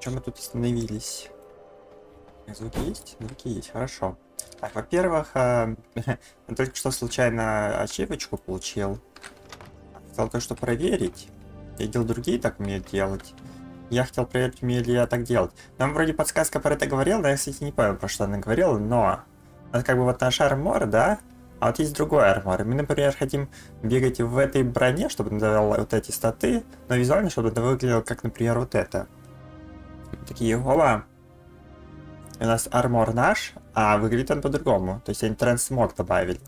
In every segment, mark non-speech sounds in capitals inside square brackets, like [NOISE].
Чем мы тут остановились? Звуки есть? Звуки есть, хорошо. Так, во-первых, э, [LAUGHS] только что случайно ачивочку получил. Хотел кое-что проверить. Я видел другие так умеют делать. Я хотел проверить, умею ли я так делать. Нам вроде подсказка про это говорила, но я, кстати, не понял, про что она говорила, но... Это как бы вот наш армор, да? А вот есть другой армор. Мы, например, хотим бегать в этой броне, чтобы давал вот эти статы, но визуально, чтобы это выглядело как, например, вот это. Такие, оба. У нас армор наш, а выглядит он по-другому. То есть они трансмог добавили.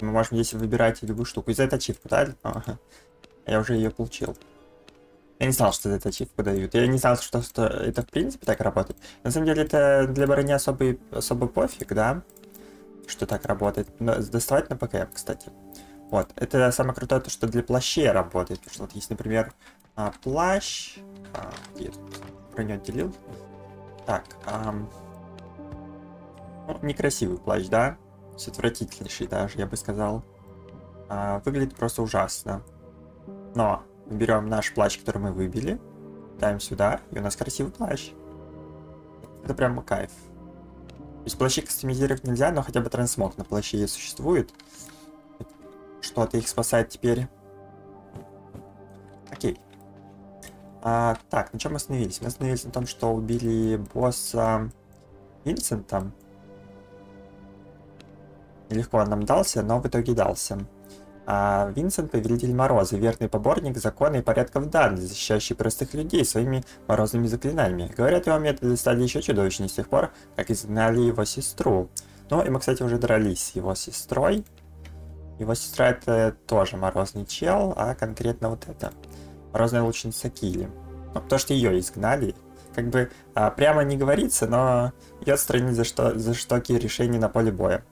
Мы можем здесь выбирать любую штуку. Из этой ачивку, да? Ага. [LAUGHS] Я уже ее получил. Я не знал, что за это ачивку дают. Я не знал, что, это в принципе так работает. На самом деле это для брони особо, особо пофиг, да? Что так работает. Но доставать на ПКМ, кстати. Вот. Это самое крутое, то, что для плащей работает. Потому что вот есть, например, а, плащ. А, где тут? Броню отделил. Так. Ам... Ну, некрасивый плащ, да? С отвратительнейший даже, я бы сказал. А, выглядит просто ужасно. Но берем наш плащ, который мы выбили, ставим сюда, и у нас красивый плащ. Это прям кайф. То есть плащи кастомизировать нельзя, но хотя бы трансмог на плаще существует. Что-то их спасает теперь. А, так, на чем мы остановились? Мы остановились на том, что убили босса Винсента. Нелегко он нам дался, но в итоге дался. А Винсент — повелитель Мороза, верный поборник закона и порядков Данли, защищающий простых людей своими морозными заклинаниями. Говорят, его методы стали еще чудовищнее с тех пор, как изгнали его сестру. Ну, и мы, кстати, уже дрались с его сестрой. Его сестра — это тоже морозный чел, а конкретно вот это. Морозная лучница Кили. Ну, потому что ее изгнали. Как бы а, прямо не говорится, но ее отстранили за, что, за жестокие решения на поле боя.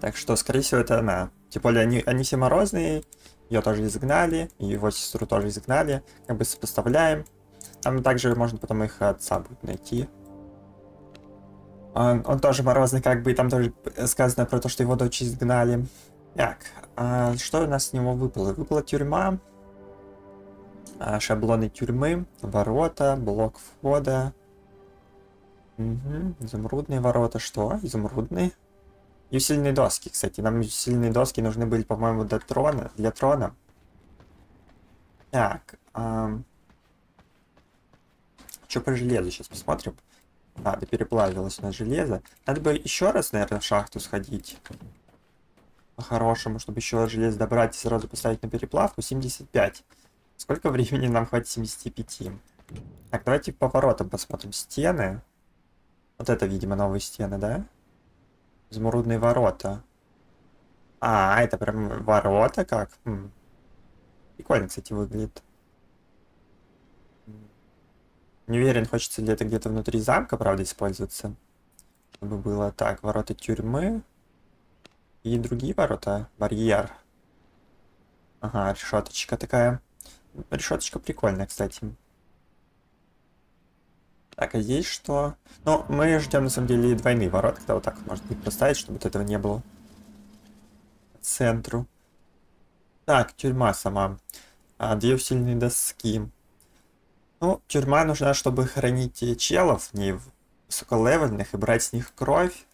Так что, скорее всего, это она. Тем более, они, они все морозные, ее тоже изгнали, его сестру тоже изгнали. Как бы сопоставляем. Там также можно потом их отца будет найти. Он, он тоже морозный, как бы, там тоже сказано про то, что его дочь изгнали. Так, а что у нас с него выпало? Выпала тюрьма, а, шаблоны тюрьмы, ворота, блок входа. Угу. Изумрудные ворота, что? Изумрудные? И усиленные доски, кстати. Нам усиленные доски нужны были, по-моему, для трона. Для трона. Так. Эм... Что по железу сейчас посмотрим. Да, да переплавилось на железо. Надо бы еще раз, наверное, в шахту сходить. По-хорошему, чтобы еще железо добрать и сразу поставить на переплавку. 75. Сколько времени нам хватит 75? Так, давайте по воротам посмотрим. Стены. Вот это, видимо, новые стены, да? Изумрудные ворота. А, это прям ворота как? Хм. Прикольно, кстати, выглядит. Не уверен, хочется ли это где-то внутри замка, правда, использоваться. Чтобы было так, ворота тюрьмы. И другие ворота. Барьер. Ага, решеточка такая. Решеточка прикольная, кстати. Так, а здесь что? Ну, мы ждем, на самом деле, двойные ворота, когда вот так может быть поставить, чтобы вот этого не было. Центру. Так, тюрьма сама. А, две усиленные доски. Ну, тюрьма нужна, чтобы хранить челов, не высоколевельных, и брать с них кровь.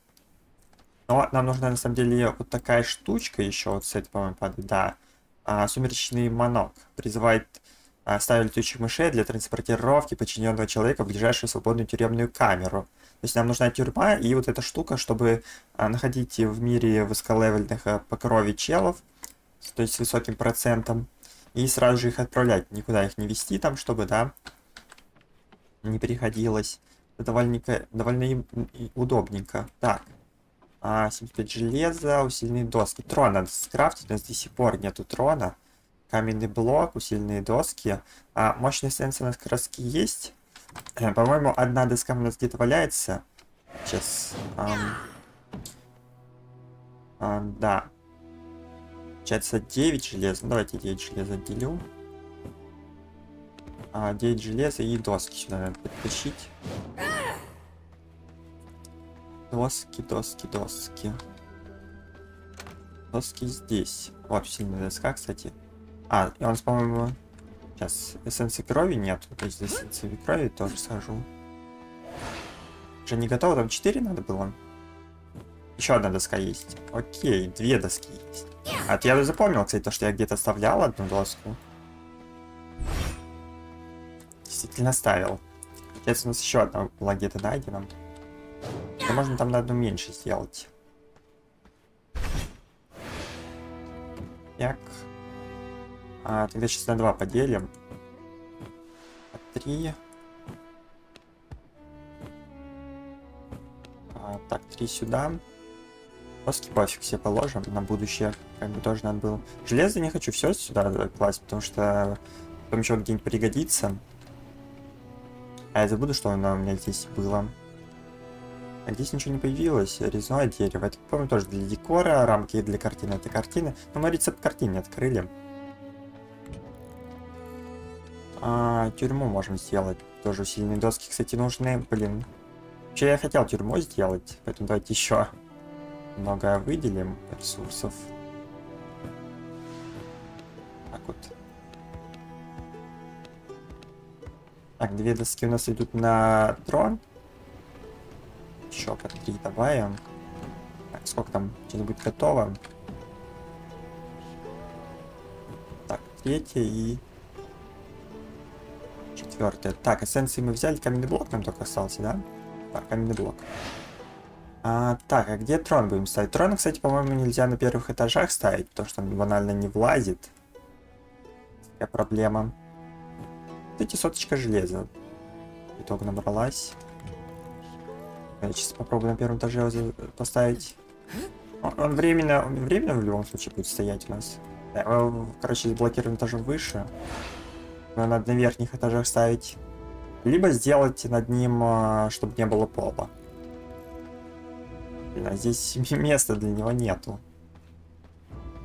Но нам нужна, на самом деле, вот такая штучка еще, вот с этой, по-моему, падает, да. А, сумеречный манок. Призывает ставили летучих мышей для транспортировки подчиненного человека в ближайшую свободную тюремную камеру. То есть нам нужна тюрьма и вот эта штука, чтобы а, находить в мире высоколевельных а, по крови челов, то есть с высоким процентом, и сразу же их отправлять, никуда их не вести там, чтобы, да, не приходилось. Это довольно, довольно удобненько. Так, а, 75 железа, усиленные доски. Трон надо скрафтить, у нас до сих пор нету трона каменный блок, усиленные доски. А мощный сенсор у нас раз есть. Э, по-моему, одна доска у нас где-то валяется. Сейчас. Um, um, да. Получается 9 железа. Ну, давайте 9 железа отделю. А, 9 железа и доски сюда надо подтащить. Доски, доски, доски. Доски здесь. Вот, сильная доска, кстати. А, и он, по-моему... Сейчас эссенции крови нет. То есть эссенции крови тоже сажу. Уже не готово, там 4 надо было. Еще одна доска есть. Окей, две доски есть. А я запомнил, кстати, то, что я где-то оставлял одну доску. Действительно ставил. Получается, у нас еще одна была где-то найдена. Но можно там на одну меньше сделать. Так. А, тогда сейчас на два поделим. По три. А, так, три сюда. Доски пофиг все положим на будущее. Как бы тоже надо было. Железо не хочу все сюда класть, потому что потом еще где-нибудь пригодится. А я забуду, что оно у меня здесь было. А здесь ничего не появилось. Резное дерево. Это, помню, тоже для декора, рамки для картины. Это картины. Но мы рецепт картин не открыли. А, тюрьму можем сделать. Тоже усиленные доски, кстати, нужны. Блин. Вообще я хотел тюрьму сделать, поэтому давайте еще много выделим ресурсов. Так вот. Так, две доски у нас идут на трон. Еще по три добавим. Так, сколько там? Что-то будет готово. Так, третье и четвертое. Так, эссенции мы взяли, каменный блок нам только остался, да? Так, каменный блок. А, так, а где трон будем ставить? Трон, кстати, по-моему, нельзя на первых этажах ставить, потому что он банально не влазит. Такая проблема. Эти соточка железа. Итог набралась. Я сейчас попробую на первом этаже поставить. Он, временно, временно в любом случае будет стоять у нас. Короче, блокируем этажом выше. Но надо на верхних этажах ставить. Либо сделать над ним, а, чтобы не было пола. Блин, а здесь [LAUGHS] места для него нету.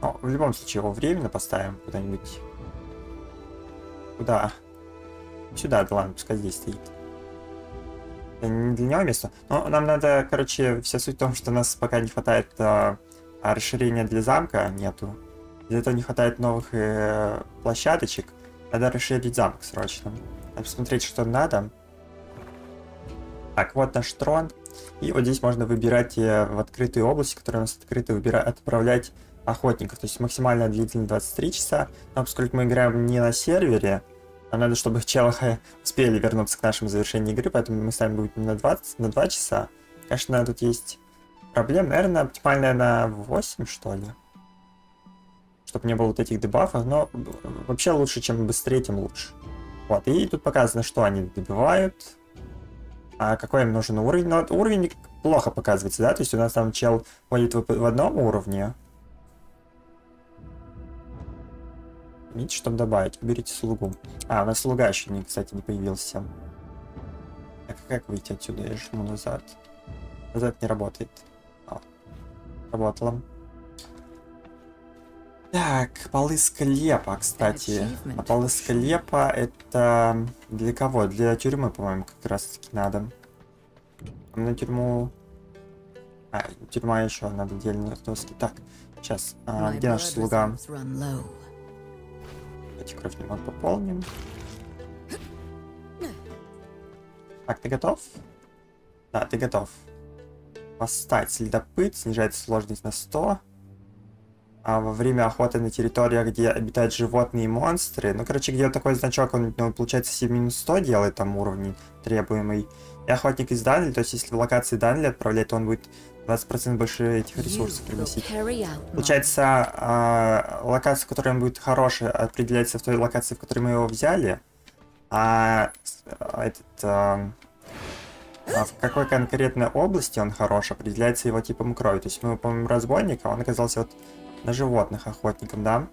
Но в любом случае его временно поставим куда-нибудь. Куда? Сюда, да ладно, пускай здесь стоит не для него место. Но нам надо, короче, вся суть в том, что у нас пока не хватает э, расширения для замка, нету. Для этого не хватает новых э, площадочек. Надо расширить замок срочно. Надо посмотреть, что надо. Так, вот наш трон. И вот здесь можно выбирать э, в открытые области, которые у нас открыты, выбирать, отправлять охотников. То есть максимальная длительность 23 часа. Но поскольку мы играем не на сервере, нам надо, чтобы челы успели вернуться к нашему завершению игры, поэтому мы с вами будем на 20, на 2 часа. Конечно, тут есть проблем. Наверное, оптимальная на 8, что ли. Чтобы не было вот этих дебафов, но вообще лучше, чем быстрее, тем лучше. Вот, и тут показано, что они добивают, а какой им нужен уровень. Но уровень плохо показывается, да, то есть у нас там чел ходит в, в одном уровне, Видите, чтобы добавить, уберите слугу. А, у нас слуга еще, не, кстати, не появился. Так, как выйти отсюда? Я жму назад. Назад не работает. А, работало. Так, полы склепа, кстати. А полы склепа это для кого? Для тюрьмы, по-моему, как раз таки надо. На тюрьму... А, тюрьма еще надо отдельно доски. Так, сейчас. А, где наш слуга? Давайте кровь немного пополним. Так, ты готов? Да, ты готов. Восстать. Следопыт снижает сложность на 100. А во время охоты на территориях, где обитают животные и монстры, ну, короче, где такой значок, он, ну, получается, 7 минус 100 делает там уровень требуемый. И охотник из Данли, то есть если в локации Данли отправлять, то он будет 20% больше этих ресурсов приносить. Получается, э, локация, он будет хороший, определяется в той локации, в которой мы его взяли. А этот... Э, а в какой конкретной области он хорош, определяется его типом крови. То есть мы, по-моему, разбойника, он оказался вот на животных охотником, да?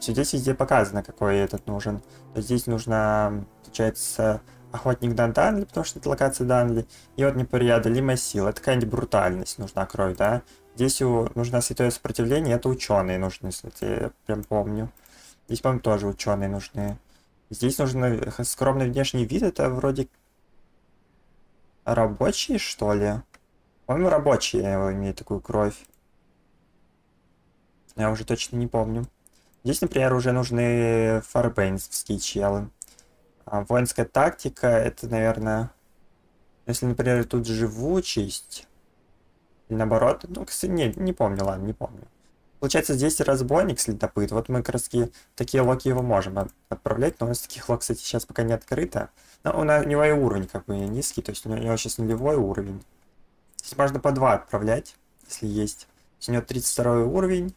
Здесь везде показано, какой этот нужен. То есть здесь нужно, получается, охотник на Данли, потому что это локация Данли, и вот непреодолимая сила. Это какая-нибудь брутальность нужна кровь, да? Здесь у, нужно святое сопротивление, это ученые нужны, если я прям помню. Здесь, по-моему, тоже ученые нужны. Здесь нужен скромный внешний вид, это вроде рабочие, что ли? По-моему, рабочие имеют такую кровь. Я уже точно не помню. Здесь, например, уже нужны фарбейнсовские челы. А воинская тактика, это, наверное... Если, например, тут живучесть... Или наоборот, ну, кстати, не, не помню, ладно, не помню. Получается, здесь разбойник следопыт. Вот мы раз такие локи его можем отправлять, но у нас таких лок, кстати, сейчас пока не открыто. Но у, нас, у него и уровень как бы низкий, то есть у него сейчас нулевой уровень. Здесь можно по два отправлять, если есть. У него 32 уровень.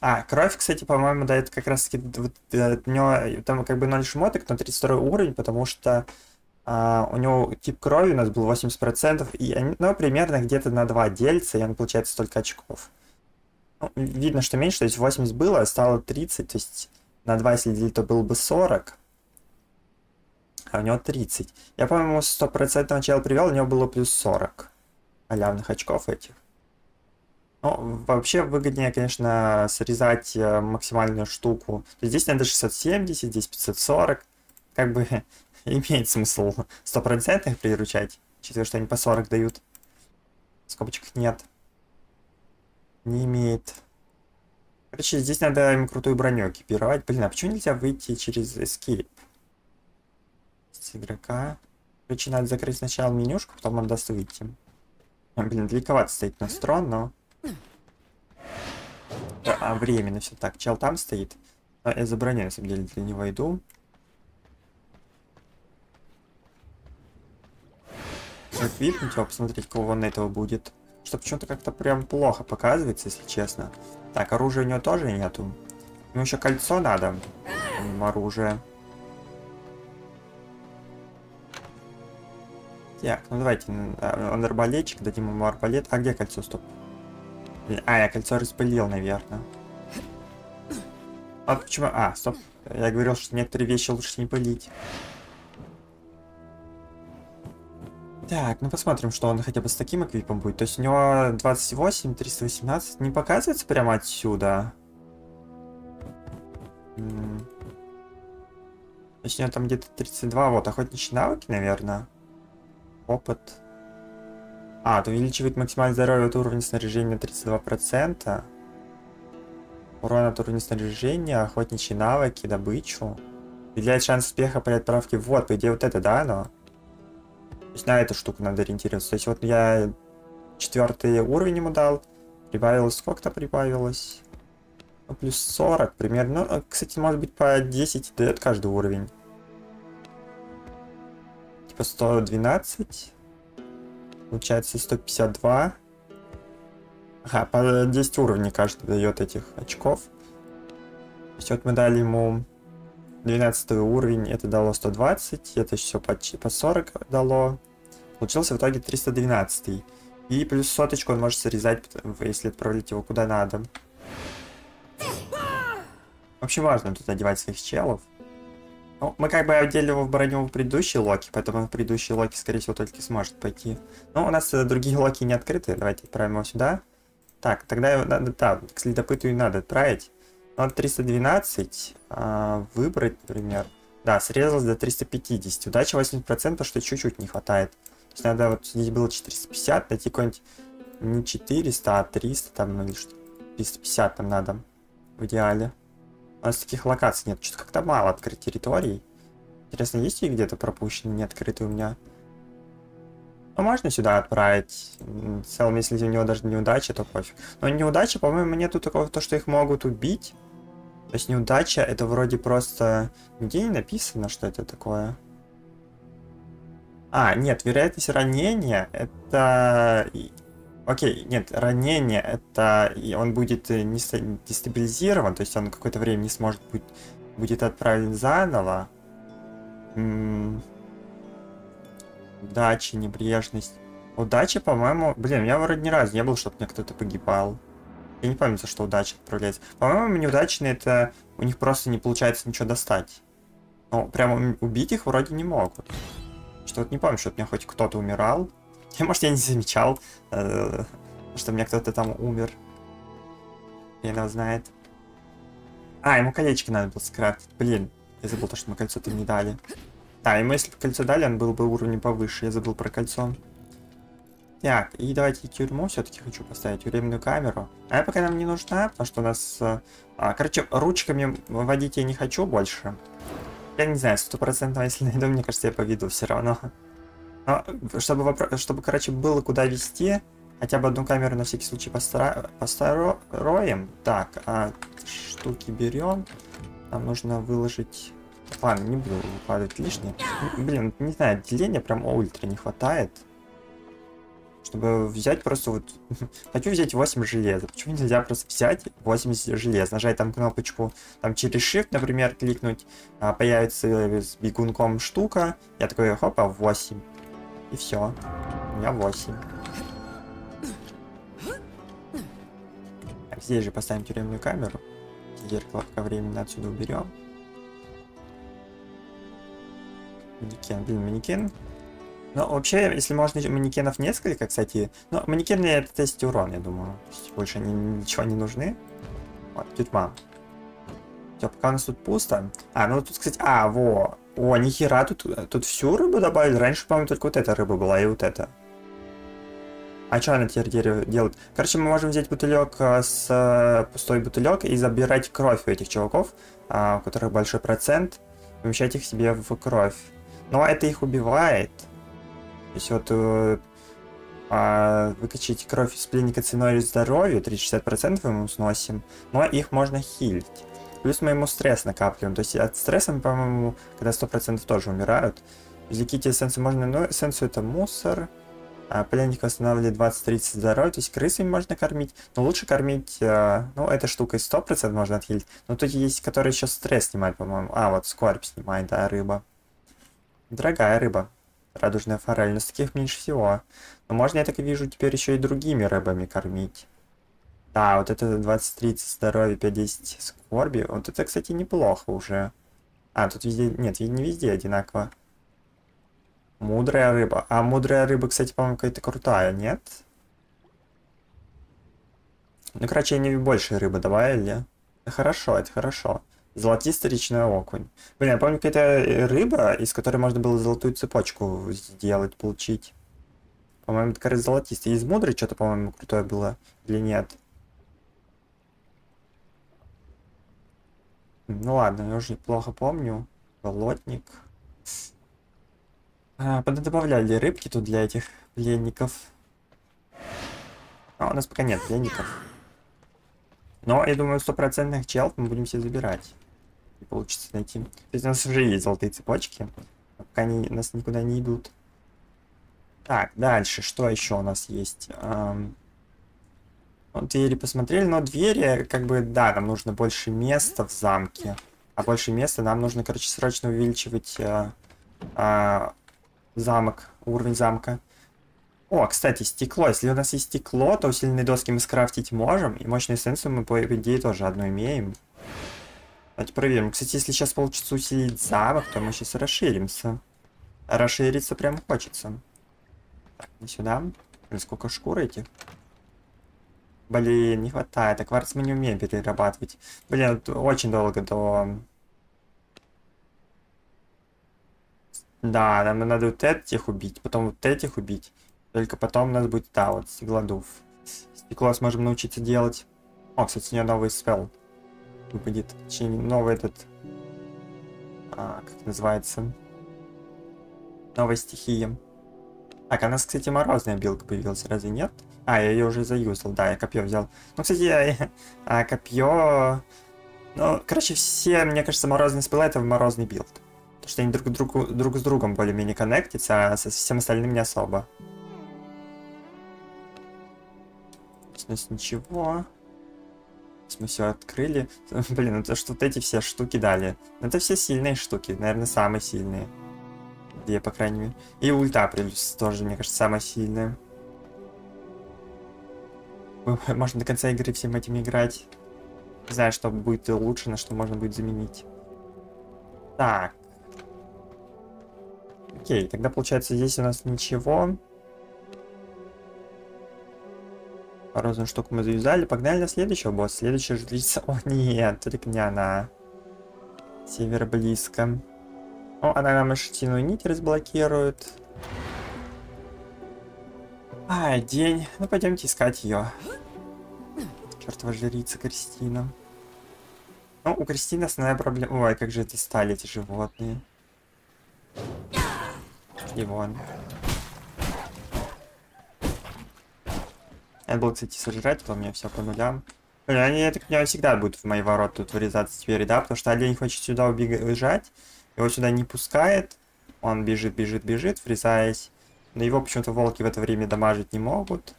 А, кровь, кстати, по-моему, дает как раз таки... Вот, э, у него там как бы 0 шмоток, но 32 уровень, потому что а, у него тип крови у нас был 80%, и они, ну, примерно где-то на 2 делится, и он получает столько очков. Ну, видно, что меньше, то есть 80 было, а стало 30, то есть на 2 если делить, то было бы 40. А у него 30. Я, по-моему, 100% начала привел, у него было плюс 40 халявных очков этих. Ну, вообще выгоднее, конечно, срезать э, максимальную штуку. Здесь надо 670, здесь 540. Как бы [LAUGHS] имеет смысл стопроцентных приручать, учитывая, что они по 40 дают. Скобочек нет. Не имеет. Короче, здесь надо им крутую броню экипировать. Блин, а почему нельзя выйти через escape? С игрока. Короче, надо закрыть сначала менюшку, потом он даст выйти. Блин, далековато стоит на строн, но... А, временно все так. Чел там стоит. А я за броней, на самом деле, для него иду. Заквикнуть его, посмотреть, кого он этого будет. Что почему-то как-то прям плохо показывается, если честно. Так, оружия у него тоже нету. Ему еще кольцо надо. Оружие. Так, ну давайте, а, он арбалетчик, дадим ему арбалет. А где кольцо, стоп? А, я кольцо распылил, наверное. А почему? А, стоп. Я говорил, что некоторые вещи лучше не пылить. Так, ну посмотрим, что он хотя бы с таким эквипом будет. То есть у него 28, 318. Не показывается прямо отсюда? То есть у него там где-то 32. Вот, охотничьи навыки, наверное. Опыт. А, то увеличивает максимальное здоровье от уровня снаряжения на 32%. Урон от уровня снаряжения, охотничьи навыки, добычу. Уделяет шанс успеха при отправке. Вот, по идее, вот это, да, оно? То есть на эту штуку надо ориентироваться. То есть вот я четвертый уровень ему дал. Прибавилось, сколько-то прибавилось? Ну, плюс 40 примерно. Ну, кстати, может быть по 10 дает каждый уровень. Типа 112. Получается 152. Ага, по 10 уровней каждый дает этих очков. То вот мы дали ему 12 уровень, это дало 120, это все по, по 40 дало. Получился в итоге 312. И плюс соточку он может срезать, если отправлять его куда надо. Вообще важно тут одевать своих челов. Ну, мы как бы одели его в броню в предыдущий локи, поэтому предыдущий локи, скорее всего, только сможет пойти. Но у нас э, другие локи не открыты. Давайте отправим его сюда. Так, тогда его надо, да, к следопыту и надо отправить. Надо 312 а, выбрать, например. Да, срезалось до 350. Удача 80%, что чуть-чуть не хватает. То есть надо, вот здесь было 450, найти какой-нибудь не 400, а 300 там, ну или что 350 там надо в идеале. У нас таких локаций нет, что-то как-то мало открыть территорий. Интересно, есть ли где-то пропущенные, не открытые у меня? Ну, можно сюда отправить. В целом, если у него даже неудача, то пофиг. Но неудача, по-моему, нету такого, то, что их могут убить. То есть неудача, это вроде просто... Нигде не написано, что это такое. А, нет, вероятность ранения, это... Окей, нет, ранение, это... Он будет не дестабилизирован, то есть он какое-то время не сможет быть... Будет отправлен заново. М Удача, небрежность. Удача, по-моему... Блин, у меня вроде ни разу не было, чтобы мне кто-то погибал. Я не помню, за что удача отправляется. По-моему, неудачные это... У них просто не получается ничего достать. Ну, прямо убить их вроде не могут. Что вот не помню, что у меня хоть кто-то умирал. Я, [LAUGHS] может, я не замечал, э, что меня кто-то там умер. Я его знает. А, ему колечко надо было скрафтить. Блин, я забыл то, что мы кольцо-то не дали. Да, ему если бы кольцо дали, он был бы уровень повыше. Я забыл про кольцо. Так, и давайте тюрьму все-таки хочу поставить, тюремную камеру. Она пока нам не нужна, потому что у нас... А, короче, ручками водить я не хочу больше. Я не знаю, стопроцентно, если найду, мне кажется, я поведу все равно. Чтобы, чтобы, короче, было куда вести, хотя бы одну камеру на всякий случай построим. Так, а штуки берем. Нам нужно выложить... Ладно, не буду выкладывать лишнее. Блин, не знаю, отделения прям ультра не хватает. Чтобы взять просто вот... [LAUGHS] Хочу взять 8 железа. Почему нельзя просто взять 80 желез? Нажать там кнопочку, там через Shift, например, кликнуть. А, появится с бегунком штука. Я такой, хопа, 8. И все. У меня 8. Так, здесь же поставим тюремную камеру. Зеркало временно отсюда уберем. Манекен, блин, манекен. Ну, вообще, если можно манекенов несколько, кстати. Но манекены это тест урон, я думаю. больше они ничего не нужны. Вот, тюрьма. Все, пока у нас тут пусто. А, ну тут, кстати, а, во. О, нихера, тут, тут всю рыбу добавили. Раньше, по-моему, только вот эта рыба была и вот эта. А что она теперь делает? Короче, мы можем взять бутылек э, с э, пустой бутылек и забирать кровь у этих чуваков, а, у которых большой процент, помещать их себе в кровь. Но это их убивает. То есть вот э, а, выкачать кровь из пленника ценой здоровью, 30-60% ему сносим, но их можно хилить. Плюс мы ему стресс накапливаем. То есть от стресса, по-моему, когда 100% тоже умирают. Излечить эссенцию можно, но эссенцию это мусор. А пленник восстанавливает 20-30 здоровья, то есть крысами можно кормить, но лучше кормить, э, ну, эта штука из 100% можно отхилить, но тут есть, которые еще стресс снимает, по-моему. А, вот скорбь снимает, да, рыба. Дорогая рыба. Радужная форель, но таких меньше всего. Но можно, я так и вижу, теперь еще и другими рыбами кормить. Да, вот это 20-30 здоровья, 5-10 скорби. Вот это, кстати, неплохо уже. А, тут везде... Нет, не везде одинаково. Мудрая рыба. А мудрая рыба, кстати, по-моему, какая-то крутая, нет? Ну, короче, они больше рыбы добавили. Хорошо, это хорошо. Золотистый речной окунь. Блин, я помню, какая-то рыба, из которой можно было золотую цепочку сделать, получить. По-моему, это, кажется, золотистый. Из мудрой что-то, по-моему, крутое было. Или нет? Ну ладно, я уже плохо помню. Болотник. А, добавляли рыбки тут для этих пленников. А у нас пока нет пленников. Но я думаю, стопроцентных челов мы будем все забирать. И получится найти. То есть у нас уже есть золотые цепочки. Пока они нас никуда не идут. Так, дальше. Что еще у нас есть? Двери посмотрели, но двери, как бы, да, нам нужно больше места в замке. А больше места нам нужно, короче, срочно увеличивать э, э, замок, уровень замка. О, кстати, стекло. Если у нас есть стекло, то усиленные доски мы скрафтить можем. И мощную эссенцию мы, по идее, тоже одну имеем. Давайте проверим. Кстати, если сейчас получится усилить замок, то мы сейчас расширимся. Расшириться прям хочется. Так, сюда. Сколько шкур этих. Блин, не хватает. А кварц мы не умеем перерабатывать. Блин, очень долго до Да, нам надо вот этих убить, потом вот этих убить. Только потом у нас будет, да, вот стеклодув. Стекло сможем научиться делать. О, кстати, у нее новый спел. Точнее, новый этот... А, как называется? Новая стихия. Так, а у нас, кстати, морозная билка появилась, разве нет? А, я ее уже заюзал, да, я копье взял. Ну, кстати, я, а, копье... Ну, короче, все, мне кажется, морозные спелы это морозный build что они друг, друг, друг с другом более-менее коннектятся, а со всем остальным не особо. Здесь ничего. Мы все открыли. [LAUGHS] Блин, это что вот эти все штуки дали. Это все сильные штуки, наверное, самые сильные. Две, по крайней мере. И ульта плюс тоже, мне кажется, самая сильная. [LAUGHS] Можно до конца игры всем этим играть. Не знаю, что будет лучше, на что можно будет заменить. Так. Окей, тогда получается здесь у нас ничего. Розовую штуку мы завязали. Погнали на следующего босса. Следующая жрица. [LAUGHS] О, нет, только не она. Север близко. О, она нам шатиную нить разблокирует. А, день. Ну, пойдемте искать ее. Чертова жрица Кристина. Ну, у Кристины основная проблема... Ой, как же это стали эти животные. И вон. Надо было, кстати, сожрать, то у меня все по нулям. Блин, они, я так понимаю, всегда будут в мои ворота тут вырезаться теперь, да? Потому что олень хочет сюда убежать, его сюда не пускает. Он бежит, бежит, бежит, врезаясь. Но его почему-то волки в это время дамажить не могут.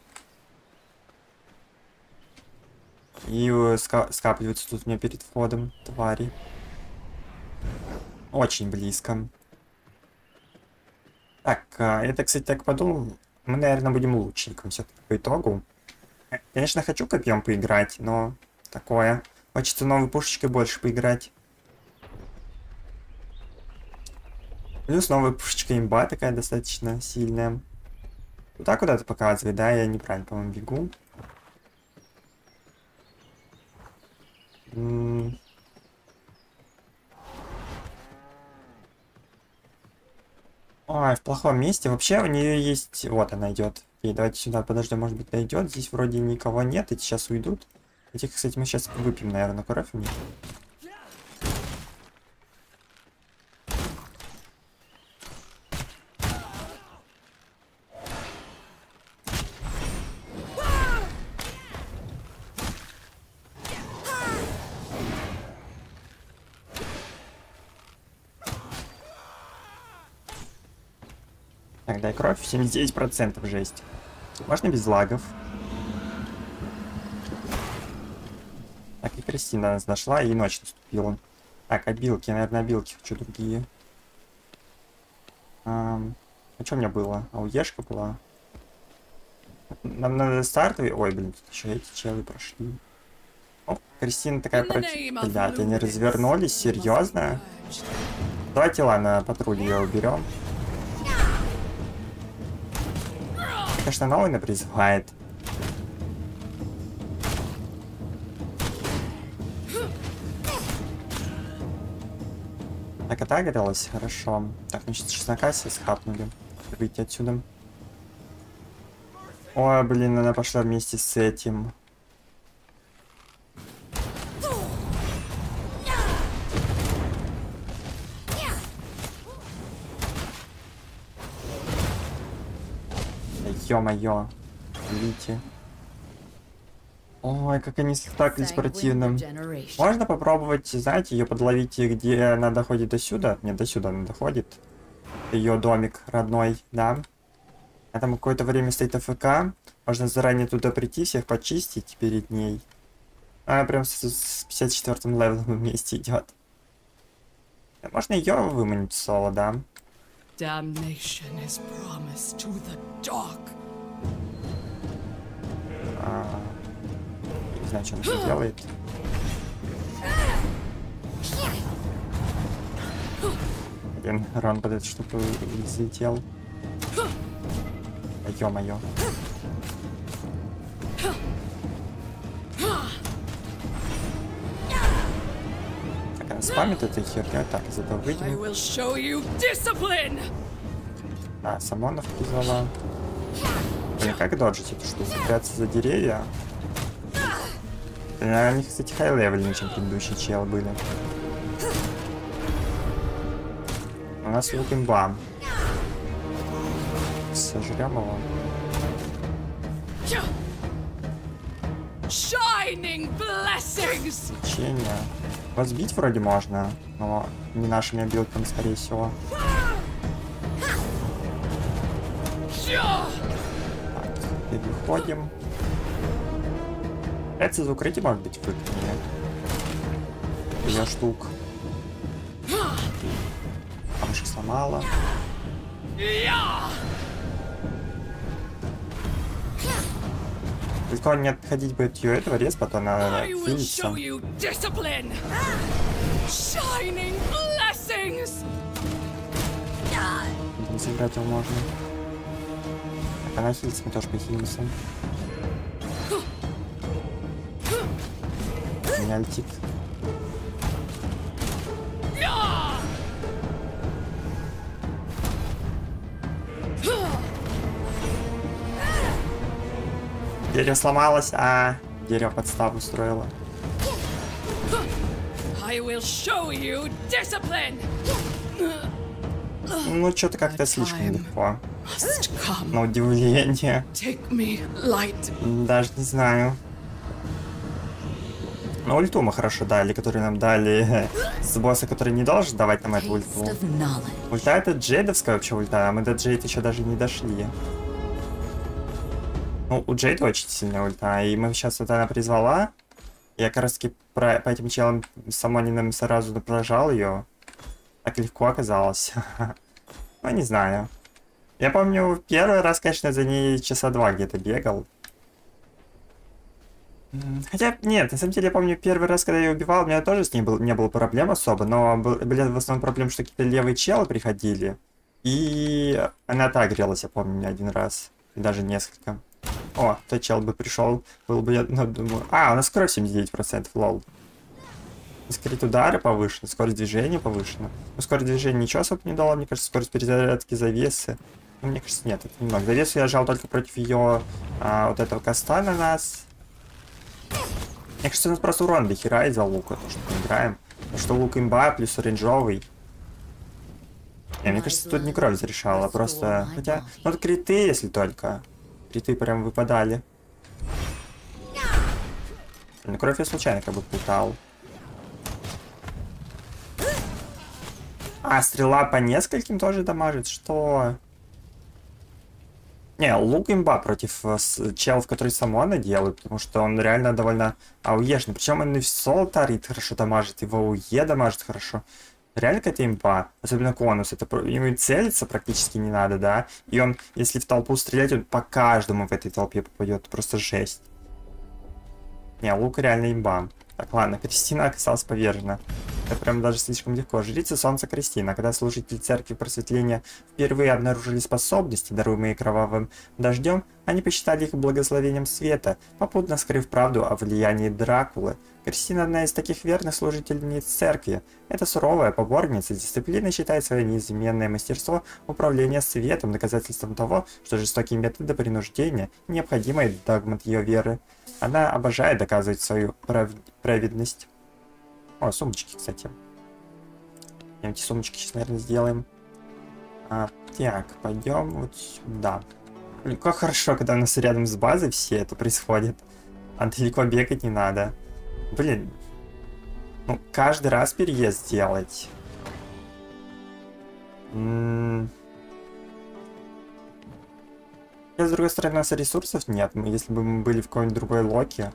И э, ска скапливаются тут у меня перед входом твари. Очень близко. Так, а, это, кстати, так подумал. Мы, наверное, будем лучником все-таки по итогу. Конечно, хочу копьем поиграть, но такое. Хочется новой пушечкой больше поиграть. Плюс новая пушечка имба такая достаточно сильная. Туда куда-то показывает, да? Я неправильно, по-моему, бегу. Ой, в плохом месте. Вообще у нее есть... Вот она идет. Окей, давайте сюда подождем, может быть, дойдет. Здесь вроде никого нет, эти сейчас уйдут. Этих, кстати, мы сейчас выпьем, наверное, кровь у них. Так, дай кровь. 79% жесть. Можно без лагов. Так, и Кристина нас нашла, и ночь наступила. Так, обилки, наверное, обилки хочу другие. А, а что у меня было? А у Ешка была? Нам надо стартовый... Ой, блин, тут еще эти челы прошли. О, Кристина такая против... Блядь, они развернулись, серьезно? Давайте, ладно, патруль ее уберем. Конечно, Нолана призывает. Так, отагрилась? Хорошо. Так, значит, чеснока себе схапнули. Выйти отсюда. Ой, блин, она пошла вместе с этим. Ё-моё. Видите? Ой, как они стакались противно. Можно попробовать, знаете, ее подловить, где она доходит до сюда? Нет, до сюда она доходит. Ее домик родной, да. А там какое-то время стоит AFK. Можно заранее туда прийти, всех почистить перед ней. А прям с, с 54 левелом вместе идет. Можно ее выманить соло, да? Damnation is promised to the dark. А, не знаю, что он тут делает. Один ран под эту штуку взлетел. Ё-моё. Спамит этой херней. Так, из этого выйдем. А, самоновки взяла. Блин, как доджить эту штуку? Прятаться за деревья? Они, кстати, хай-левельнее, чем предыдущие чел были. У нас лук имба. Сожрем его. Свечение. Возбить вроде можно, но не нашими обилками, скорее всего. Переходим. Это за укрытие может быть выгоднее. Я штук. Камушек сломала. Только не отходить будет ее этого рез, потом она филится. Не сыграть его можно. Она хилится, мы тоже похилимся. Меня летит. Дерево сломалось, а дерево подставу устроило. Ну, что-то как-то слишком легко. На удивление. Даже не знаю. Ну, ульту мы хорошо дали, которые нам дали [LAUGHS] с босса, который не должен давать нам эту ульту. Ульта это джейдовская вообще ульта, а мы до Джейд еще даже не дошли. Ну, у Джейд очень сильная ульта, и мы сейчас вот она призвала. Я как раз таки про- по этим челам самониным сразу прожал ее. Так легко оказалось. [LAUGHS] Ну, не знаю. Я помню, первый раз, конечно, за ней часа два где-то бегал. Хотя, нет, на самом деле, я помню, первый раз, когда я ее убивал, у меня тоже с ней был, не было проблем особо, но был- были в основном проблемы, что какие-то левые челы приходили, и она отагрелась, я помню, один раз, и даже несколько. О, тот чел бы пришел, был бы, я ну, думаю... А, у нас скорость 79%, лол. Скорее удары повышены, скорость движения повышена. Ну, скорость движения ничего особо не дала, мне кажется, скорость перезарядки завесы. Ну, мне кажется, нет, это немного. Завесу я жал только против ее а, вот этого коста на нас. Мне кажется, у нас просто урон до хера из-за лука, то, что мы играем. Потому что лук имба плюс оранжевый. Не, мне кажется, тут не кровь зарешала, а просто... Хотя, ну, это криты, если только. Криты прям выпадали. Ну, кровь я случайно как бы путал. А, стрела по нескольким тоже дамажит? Что? Не, лук имба против э, челов, которые самона делают, потому что он реально довольно ауешный. Причем он и в соло тарит хорошо дамажит, и в ауе дамажит хорошо. Реально какая-то имба. Особенно конус. Это ему целиться практически не надо, да? И он, если в толпу стрелять, он по каждому в этой толпе попадет. Просто жесть. Не, лук реально имба. Так, ладно, Кристина оказалась повержена. Это прям даже слишком легко. Жрица Солнца Кристина. Когда служители Церкви Просветления впервые обнаружили способности, даруемые кровавым дождем, они посчитали их благословением света, попутно скрыв правду о влиянии Дракулы. Кристина одна из таких верных служительниц Церкви. Эта суровая поборница дисциплины считает свое неизменное мастерство управления светом доказательством того, что жестокие методы принуждения – необходимый догмат ее веры. Она обожает доказывать свою прав- праведность. О, сумочки, кстати. Эти сумочки сейчас, наверное, сделаем. А, так, пойдем вот сюда. Как хорошо, когда у нас рядом с базой все это происходит. А далеко бегать не надо. Блин. Ну, каждый раз переезд делать. М. Хотя, с другой стороны, у нас ресурсов нет. Если бы мы были в какой-нибудь другой локе,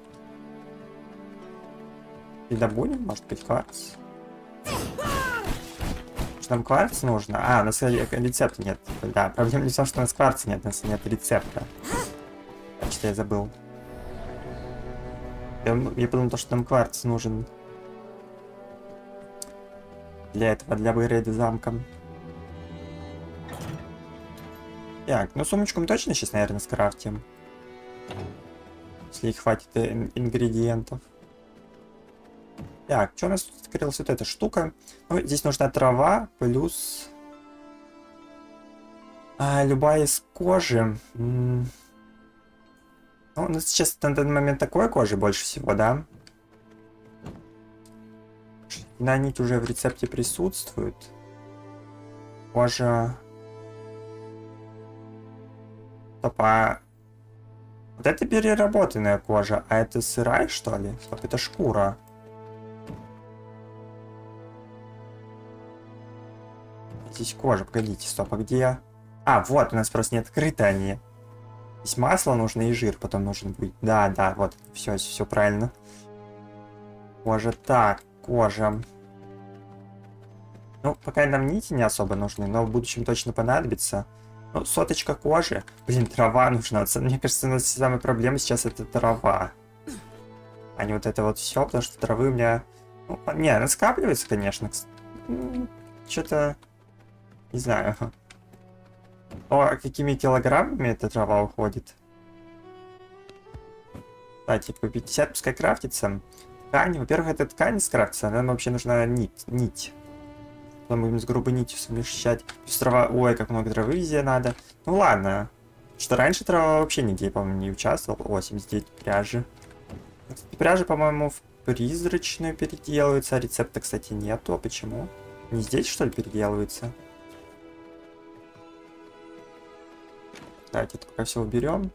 и добудем, может быть, кварц? Что нам кварц нужно? А, у нас э, рецепта нет. Да, проблема не в том, что у нас кварца нет, у нас нет рецепта. Что я забыл? Я, м- я подумал, то, что нам кварц нужен. Для этого, для апгрейда замком. Так, ну сумочку мы точно сейчас, наверное, скрафтим. Если хватит э, ин- ингредиентов. Так, что у нас тут открылась вот эта штука? Ну, здесь нужна трава плюс... А, любая из кожи. М. Ну, у нас сейчас на данный момент такой кожи больше всего, да? На нить уже в рецепте присутствует. Кожа... Стоп, а... Вот это переработанная кожа, а это сырая, что ли? Стоп, это шкура. Здесь кожа, погодите, стоп, а где? А, вот, у нас просто не открыты они. Здесь масло нужно и жир потом нужен будет. Да, да, вот, все, все правильно. Кожа, так, кожа. Ну, пока нам нити не особо нужны, но в будущем точно понадобится. Ну, соточка кожи. Блин, трава нужна. Мне кажется, у нас самая проблема сейчас это трава. А не вот это вот все, потому что травы у меня... Ну, не, она скапливается, конечно. Что-то... Не знаю. О, какими килограммами эта трава уходит? Кстати, по 50 пускай крафтится. Ткань, во-первых, эта ткань скрафтится, нам вообще нужна нить. нить. Потом будем с грубой нитью совмещать. Плюс трава... Ой, как много травы везде надо. Ну ладно. Что раньше трава вообще нигде, по-моему, не участвовал. О, 79 пряжи. Кстати, пряжи, по-моему, в призрачную переделываются, а рецепта, кстати, нету. А почему? Не здесь, что ли, переделывается? Давайте это пока все уберем.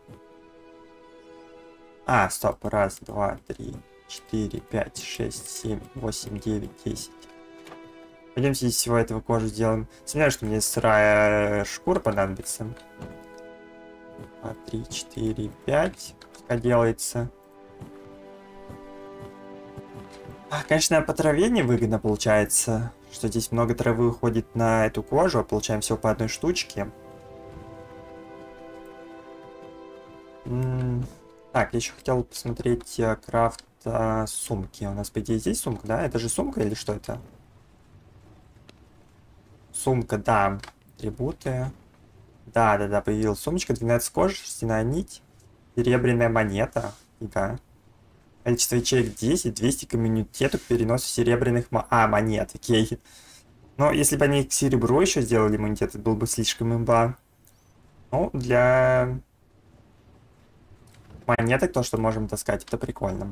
А, стоп. Раз, два, три, четыре, пять, шесть, семь, восемь, девять, десять. Пойдемте из всего этого кожу сделаем. Сомневаюсь, что мне сырая шкура понадобится. 2, 3, 4, 5. Пускай делается. А, конечно, по траве невыгодно получается, что здесь много травы уходит на эту кожу, а получаем всего по одной штучке. Так, еще хотел посмотреть э, крафт э, сумки. У нас, по идее, здесь сумка, да? Это же сумка или что это? Сумка, да. Атрибуты. Да, да, да, появилась сумочка, 12 кож, шерстяная нить, серебряная монета. Фига. Количество ячеек 10, 200 к иммунитету к переносу серебряных мо... а, монет, окей. Но если бы они к серебру еще сделали иммунитет, это был бы слишком имба. Ну, для монеток то, что можем таскать, это прикольно.